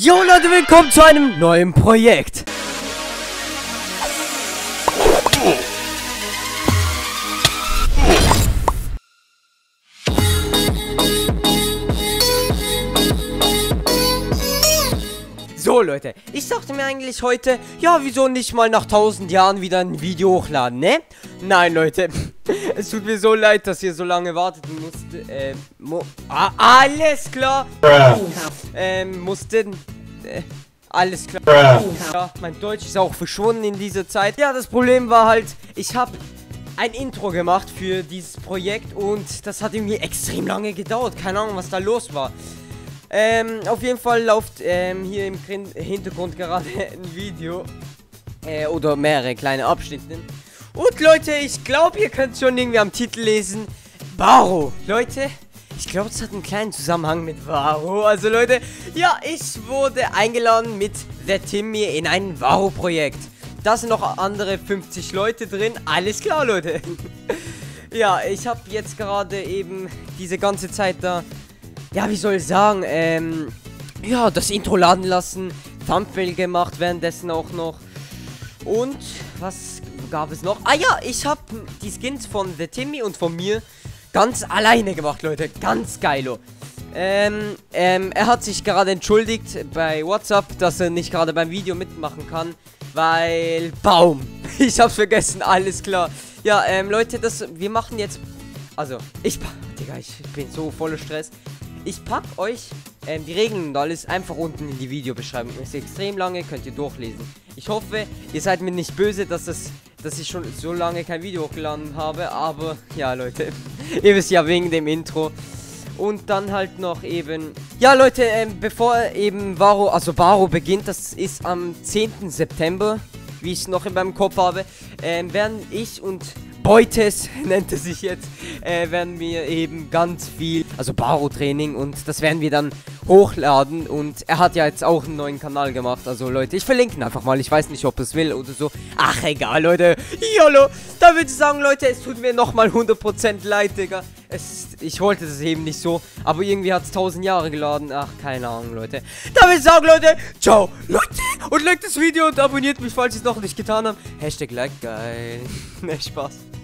Jo Leute, willkommen zu einem neuen Projekt. So Leute, ich dachte mir eigentlich heute, ja wieso nicht mal nach 1000 Jahren wieder ein Video hochladen, ne? Nein Leute, es tut mir so leid, dass ihr so lange warten musstet. Äh, mu ah, alles klar. Ähm, mussten. Äh, alles klar. Ja, mein Deutsch ist auch verschwunden in dieser Zeit. Ja, das Problem war halt, ich habe ein Intro gemacht für dieses Projekt und das hat irgendwie extrem lange gedauert. Keine Ahnung, was da los war. Ähm, auf jeden Fall läuft ähm, hier im Hintergrund gerade ein Video. Äh, oder mehrere kleine Abschnitte. Und Leute, ich glaube, ihr könnt schon irgendwie am Titel lesen. Baro. Leute, ich glaube, es hat einen kleinen Zusammenhang mit Varo. Also Leute, ja, ich wurde eingeladen mit The Timmy in ein Varo-Projekt. Da sind noch andere 50 Leute drin. Alles klar, Leute. ja, ich habe jetzt gerade eben diese ganze Zeit da ja, wie soll ich sagen, ähm, ja, das Intro laden lassen, Thumbnail gemacht, währenddessen auch noch. Und, was gab es noch? Ah ja, ich habe die Skins von The Timmy und von mir ganz alleine gemacht, Leute. Ganz geilo. Ähm, ähm, er hat sich gerade entschuldigt bei WhatsApp, dass er nicht gerade beim Video mitmachen kann, weil Baum. Ich hab's vergessen, alles klar. Ja, ähm, Leute, das, wir machen jetzt, also, ich, Digga, ich bin so voller Stress. Ich pack euch ähm, die Regeln und alles einfach unten in die Videobeschreibung. Ist extrem lange, könnt ihr durchlesen. Ich hoffe, ihr seid mir nicht böse, dass es, dass ich schon so lange kein Video hochgeladen habe. Aber ja, Leute, ihr wisst ja wegen dem Intro. Und dann halt noch eben... Ja, Leute, ähm, bevor eben Varo, also Varo beginnt, das ist am 10. September, wie ich es noch in meinem Kopf habe, ähm, werden ich und Beutes nennt es sich jetzt, äh, werden wir eben ganz viel, also Baro-Training und das werden wir dann hochladen und er hat ja jetzt auch einen neuen Kanal gemacht, also Leute, ich verlinke ihn einfach mal, ich weiß nicht, ob es will oder so. Ach, egal, Leute, YOLO, da würde ich sagen, Leute, es tut mir nochmal 100% leid, Digga. Es, ich wollte das eben nicht so, aber irgendwie hat es 1000 Jahre geladen, ach, keine Ahnung, Leute. Da würde ich sagen, Leute, ciao, Leute, und liked das Video und abonniert mich, falls ihr es noch nicht getan habt. Hashtag like geil. ne, Spaß.